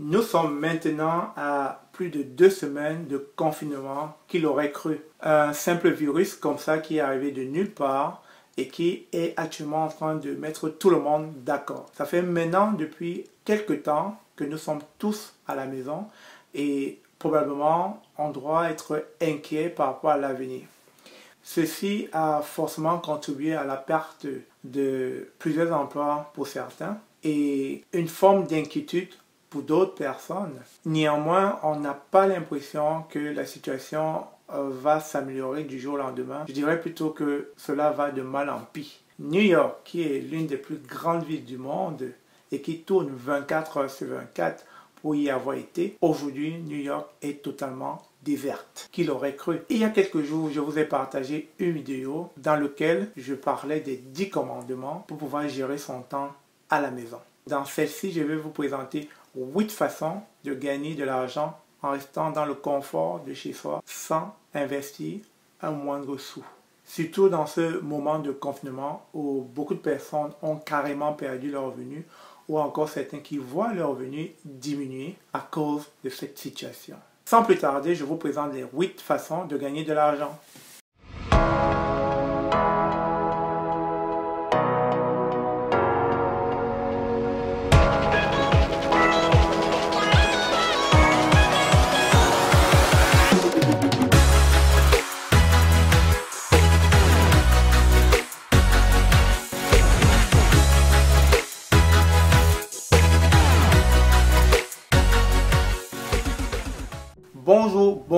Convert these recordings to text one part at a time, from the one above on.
Nous sommes maintenant à plus de deux semaines de confinement qu'il aurait cru. Un simple virus comme ça qui est arrivé de nulle part et qui est actuellement en train de mettre tout le monde d'accord. Ça fait maintenant depuis quelques temps que nous sommes tous à la maison et probablement on doit être inquiet par rapport à l'avenir. Ceci a forcément contribué à la perte de plusieurs emplois pour certains et une forme d'inquiétude d'autres personnes. Néanmoins, on n'a pas l'impression que la situation euh, va s'améliorer du jour au lendemain. Je dirais plutôt que cela va de mal en pis. New York, qui est l'une des plus grandes villes du monde et qui tourne 24 heures sur 24 pour y avoir été, aujourd'hui, New York est totalement déserte. Qui l'aurait cru? Il y a quelques jours, je vous ai partagé une vidéo dans laquelle je parlais des 10 commandements pour pouvoir gérer son temps à la maison. Dans celle-ci, je vais vous présenter 8 façons de gagner de l'argent en restant dans le confort de chez soi sans investir un moindre sou. Surtout dans ce moment de confinement où beaucoup de personnes ont carrément perdu leur revenu ou encore certains qui voient leur revenu diminuer à cause de cette situation. Sans plus tarder, je vous présente les 8 façons de gagner de l'argent.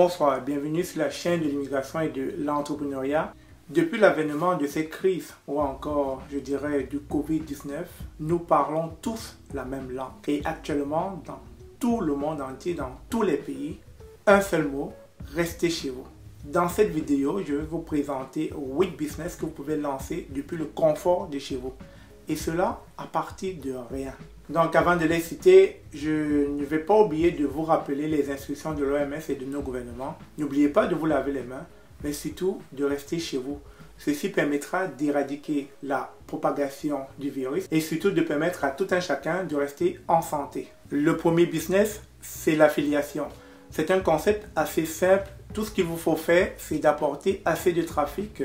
Bonsoir, bienvenue sur la chaîne de l'immigration et de l'entrepreneuriat. Depuis l'avènement de cette crise, ou encore, je dirais, du Covid-19, nous parlons tous la même langue. Et actuellement, dans tout le monde entier, dans tous les pays, un seul mot, restez chez vous. Dans cette vidéo, je vais vous présenter 8 business que vous pouvez lancer depuis le confort de chez vous. Et cela à partir de rien. Donc avant de les citer, je ne vais pas oublier de vous rappeler les instructions de l'OMS et de nos gouvernements. N'oubliez pas de vous laver les mains, mais surtout de rester chez vous. Ceci permettra d'éradiquer la propagation du virus et surtout de permettre à tout un chacun de rester en santé. Le premier business, c'est l'affiliation. C'est un concept assez simple. Tout ce qu'il vous faut faire, c'est d'apporter assez de trafic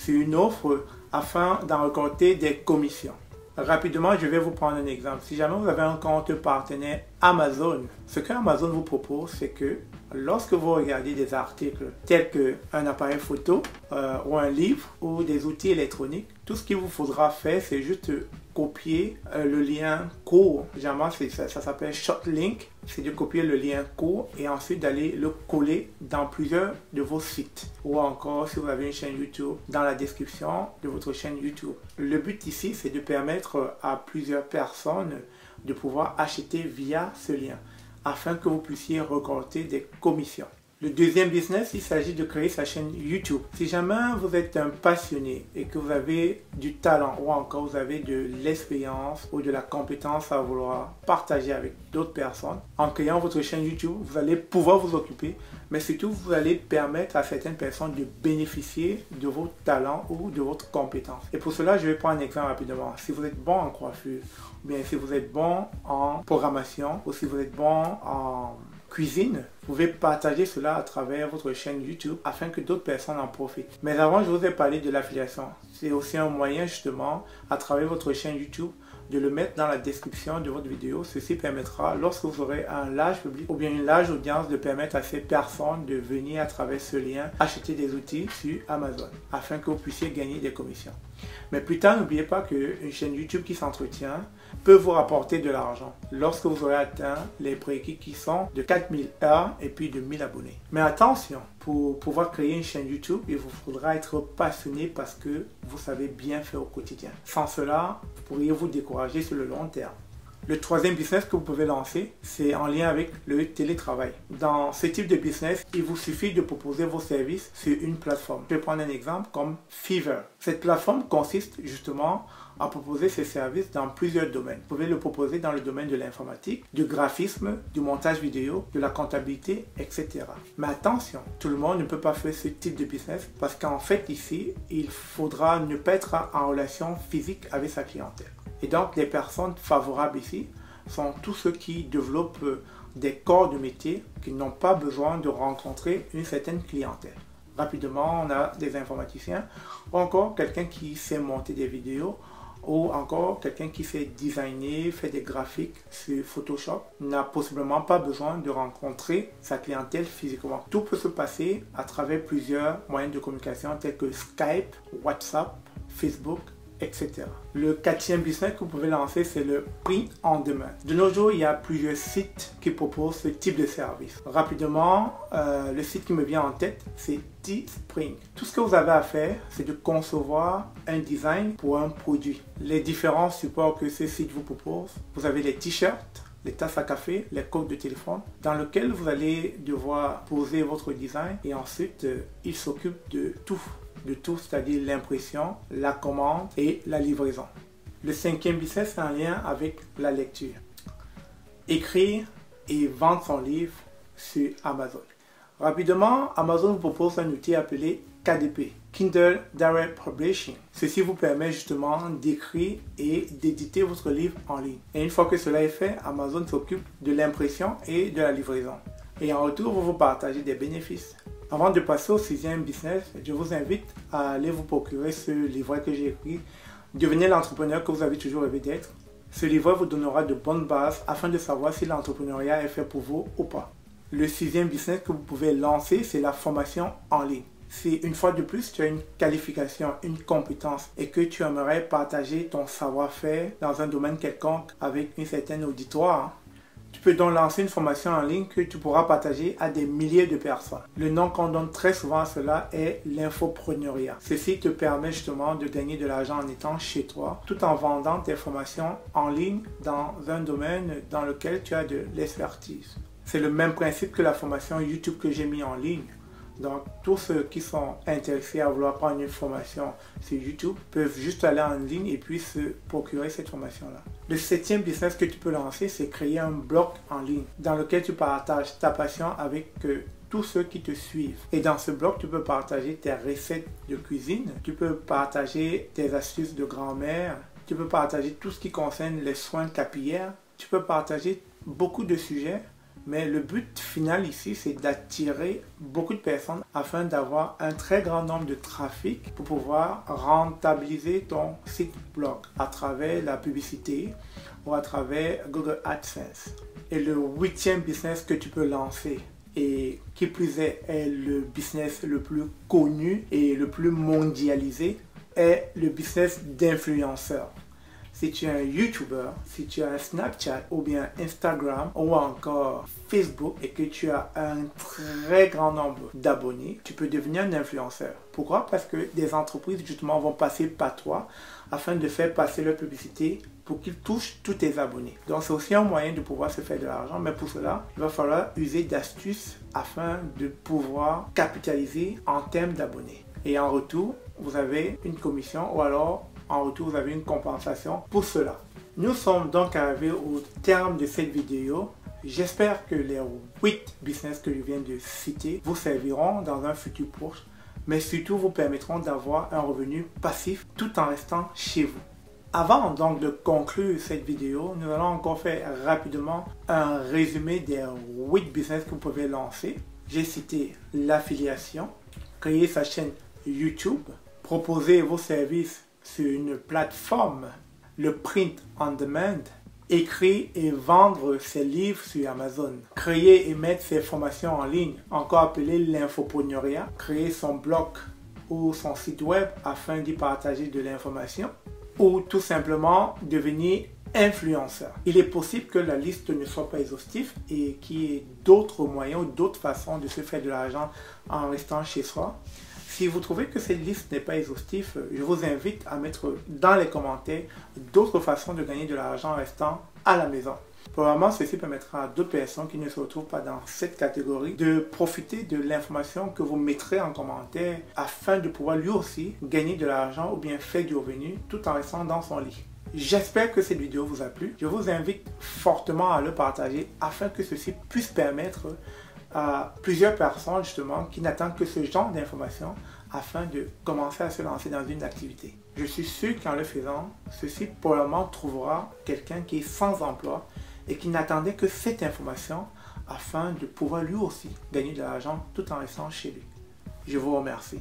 sur une offre afin d'en récolter des commissions. Rapidement, je vais vous prendre un exemple. Si jamais vous avez un compte partenaire Amazon, ce que Amazon vous propose, c'est que lorsque vous regardez des articles tels qu'un appareil photo euh, ou un livre ou des outils électroniques, tout ce qu'il vous faudra faire, c'est juste copier euh, le lien court. Généralement, ça, ça s'appelle Link. C'est de copier le lien court et ensuite d'aller le coller dans plusieurs de vos sites. Ou encore, si vous avez une chaîne YouTube, dans la description de votre chaîne YouTube. Le but ici, c'est de permettre à plusieurs personnes de pouvoir acheter via ce lien afin que vous puissiez récolter des commissions. Le deuxième business, il s'agit de créer sa chaîne YouTube. Si jamais vous êtes un passionné et que vous avez du talent ou encore vous avez de l'expérience ou de la compétence à vouloir partager avec d'autres personnes, en créant votre chaîne YouTube, vous allez pouvoir vous occuper, mais surtout vous allez permettre à certaines personnes de bénéficier de vos talents ou de votre compétence. Et pour cela, je vais prendre un exemple rapidement. Si vous êtes bon en coiffure, ou bien si vous êtes bon en programmation, ou si vous êtes bon en cuisine, vous pouvez partager cela à travers votre chaîne YouTube afin que d'autres personnes en profitent. Mais avant, je vous ai parlé de l'affiliation. C'est aussi un moyen justement à travers votre chaîne YouTube de le mettre dans la description de votre vidéo. Ceci permettra, lorsque vous aurez un large public ou bien une large audience, de permettre à ces personnes de venir à travers ce lien acheter des outils sur Amazon afin que vous puissiez gagner des commissions. Mais plus tard, n'oubliez pas qu'une chaîne YouTube qui s'entretient peut vous rapporter de l'argent lorsque vous aurez atteint les prérequis qui sont de 4000 heures et puis de 1000 abonnés. Mais attention, pour pouvoir créer une chaîne YouTube, il vous faudra être passionné parce que vous savez bien faire au quotidien. Sans cela, vous pourriez vous décourager sur le long terme. Le troisième business que vous pouvez lancer, c'est en lien avec le télétravail. Dans ce type de business, il vous suffit de proposer vos services sur une plateforme. Je vais prendre un exemple comme Fever. Cette plateforme consiste justement à proposer ses services dans plusieurs domaines. Vous pouvez le proposer dans le domaine de l'informatique, du graphisme, du montage vidéo, de la comptabilité, etc. Mais attention, tout le monde ne peut pas faire ce type de business parce qu'en fait ici, il faudra ne pas être en relation physique avec sa clientèle. Et donc les personnes favorables ici sont tous ceux qui développent euh, des corps de métier qui n'ont pas besoin de rencontrer une certaine clientèle. Rapidement, on a des informaticiens ou encore quelqu'un qui sait monter des vidéos ou encore quelqu'un qui fait designer, fait des graphiques sur Photoshop n'a possiblement pas besoin de rencontrer sa clientèle physiquement. Tout peut se passer à travers plusieurs moyens de communication tels que Skype, WhatsApp, Facebook, etc. Le quatrième business que vous pouvez lancer, c'est le print on demand. De nos jours, il y a plusieurs sites qui proposent ce type de service. Rapidement, euh, le site qui me vient en tête, c'est Teespring. Tout ce que vous avez à faire, c'est de concevoir un design pour un produit. Les différents supports que ce site vous propose, vous avez les t-shirts, les tasses à café, les coques de téléphone, dans lequel vous allez devoir poser votre design et ensuite euh, il s'occupe de tout de tout, c'est-à-dire l'impression, la commande et la livraison. Le cinquième business est en lien avec la lecture. Écrire et vendre son livre sur Amazon. Rapidement, Amazon vous propose un outil appelé KDP, Kindle Direct Publishing. Ceci vous permet justement d'écrire et d'éditer votre livre en ligne. Et une fois que cela est fait, Amazon s'occupe de l'impression et de la livraison. Et en retour, vous vous partagez des bénéfices. Avant de passer au sixième business, je vous invite à aller vous procurer ce livret que j'ai écrit, Devenez l'entrepreneur que vous avez toujours rêvé d'être. Ce livret vous donnera de bonnes bases afin de savoir si l'entrepreneuriat est fait pour vous ou pas. Le sixième business que vous pouvez lancer, c'est la formation en ligne. Si une fois de plus tu as une qualification, une compétence et que tu aimerais partager ton savoir-faire dans un domaine quelconque avec une certaine auditoire, tu peux donc lancer une formation en ligne que tu pourras partager à des milliers de personnes. Le nom qu'on donne très souvent à cela est l'infopreneuriat. Ceci te permet justement de gagner de l'argent en étant chez toi tout en vendant tes formations en ligne dans un domaine dans lequel tu as de l'expertise. C'est le même principe que la formation YouTube que j'ai mis en ligne. Donc, tous ceux qui sont intéressés à vouloir prendre une formation sur YouTube peuvent juste aller en ligne et puis se procurer cette formation-là. Le septième business que tu peux lancer, c'est créer un blog en ligne dans lequel tu partages ta passion avec euh, tous ceux qui te suivent. Et dans ce blog, tu peux partager tes recettes de cuisine, tu peux partager tes astuces de grand-mère, tu peux partager tout ce qui concerne les soins capillaires, tu peux partager beaucoup de sujets mais le but final ici, c'est d'attirer beaucoup de personnes afin d'avoir un très grand nombre de trafic pour pouvoir rentabiliser ton site blog à travers la publicité ou à travers Google AdSense. Et le huitième business que tu peux lancer et qui plus est, est le business le plus connu et le plus mondialisé est le business d'influenceur si tu es un YouTuber, si tu as un Snapchat ou bien Instagram ou encore Facebook et que tu as un très grand nombre d'abonnés, tu peux devenir un influenceur. Pourquoi? Parce que des entreprises justement vont passer par toi afin de faire passer leur publicité pour qu'ils touchent tous tes abonnés. Donc c'est aussi un moyen de pouvoir se faire de l'argent, mais pour cela, il va falloir user d'astuces afin de pouvoir capitaliser en termes d'abonnés. Et en retour, vous avez une commission ou alors en retour, vous avez une compensation pour cela. Nous sommes donc arrivés au terme de cette vidéo. J'espère que les 8 business que je viens de citer vous serviront dans un futur proche, mais surtout vous permettront d'avoir un revenu passif tout en restant chez vous. Avant donc de conclure cette vidéo, nous allons encore faire rapidement un résumé des 8 business que vous pouvez lancer. J'ai cité l'affiliation, créer sa chaîne YouTube, proposer vos services sur une plateforme, le print on demand, écrire et vendre ses livres sur Amazon, créer et mettre ses formations en ligne, encore appelé l'infopreneuriat, créer son blog ou son site web afin d'y partager de l'information, ou tout simplement devenir influenceur. Il est possible que la liste ne soit pas exhaustive et qu'il y ait d'autres moyens ou d'autres façons de se faire de l'argent en restant chez soi. Si vous trouvez que cette liste n'est pas exhaustive, je vous invite à mettre dans les commentaires d'autres façons de gagner de l'argent en restant à la maison. Probablement, ceci permettra à d'autres personnes qui ne se retrouvent pas dans cette catégorie de profiter de l'information que vous mettrez en commentaire afin de pouvoir lui aussi gagner de l'argent ou bien faire du revenu tout en restant dans son lit. J'espère que cette vidéo vous a plu. Je vous invite fortement à le partager afin que ceci puisse permettre à plusieurs personnes justement qui n'attendent que ce genre d'informations afin de commencer à se lancer dans une activité. Je suis sûr qu'en le faisant, ceci probablement trouvera quelqu'un qui est sans emploi et qui n'attendait que cette information afin de pouvoir lui aussi gagner de l'argent tout en restant chez lui. Je vous remercie.